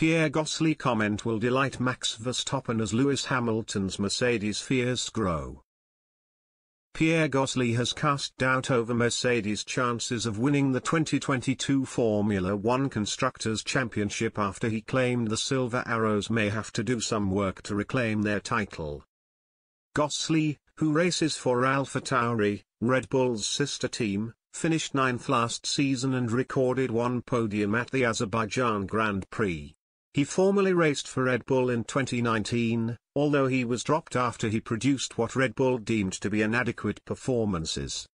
Pierre Gasly comment will delight Max Verstappen as Lewis Hamilton's Mercedes fears grow. Pierre Gasly has cast doubt over Mercedes' chances of winning the 2022 Formula One Constructors' Championship after he claimed the Silver Arrows may have to do some work to reclaim their title. Gasly, who races for AlphaTauri, Red Bull's sister team, finished ninth last season and recorded one podium at the Azerbaijan Grand Prix. He formerly raced for Red Bull in 2019, although he was dropped after he produced what Red Bull deemed to be inadequate performances.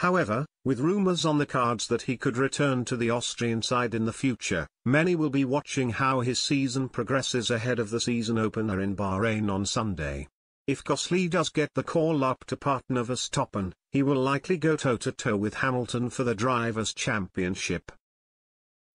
However, with rumours on the cards that he could return to the Austrian side in the future, many will be watching how his season progresses ahead of the season opener in Bahrain on Sunday. If Gasly does get the call up to partner Verstappen, he will likely go toe-to-toe -to -toe with Hamilton for the Drivers' Championship.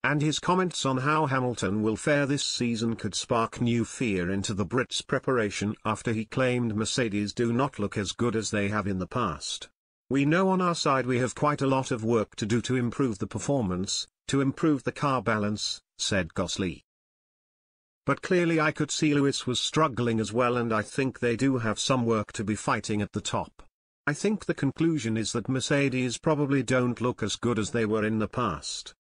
And his comments on how Hamilton will fare this season could spark new fear into the Brits' preparation after he claimed Mercedes do not look as good as they have in the past. We know on our side we have quite a lot of work to do to improve the performance, to improve the car balance, said Gasly. But clearly I could see Lewis was struggling as well and I think they do have some work to be fighting at the top. I think the conclusion is that Mercedes probably don't look as good as they were in the past.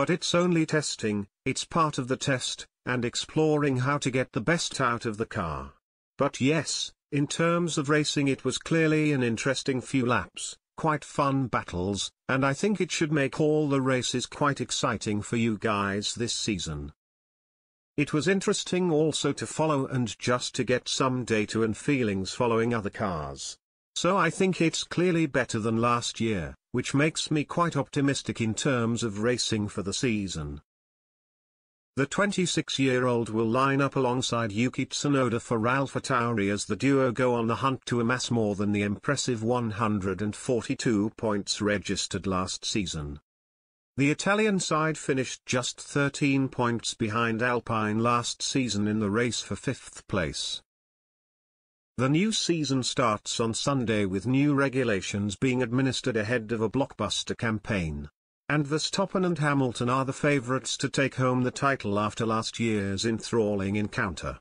But it's only testing, it's part of the test, and exploring how to get the best out of the car. But yes, in terms of racing it was clearly an interesting few laps, quite fun battles, and I think it should make all the races quite exciting for you guys this season. It was interesting also to follow and just to get some data and feelings following other cars. So I think it's clearly better than last year, which makes me quite optimistic in terms of racing for the season. The 26-year-old will line up alongside Yuki Tsunoda for AlphaTauri as the duo go on the hunt to amass more than the impressive 142 points registered last season. The Italian side finished just 13 points behind Alpine last season in the race for fifth place. The new season starts on Sunday with new regulations being administered ahead of a blockbuster campaign. And Verstappen and Hamilton are the favourites to take home the title after last year's enthralling encounter.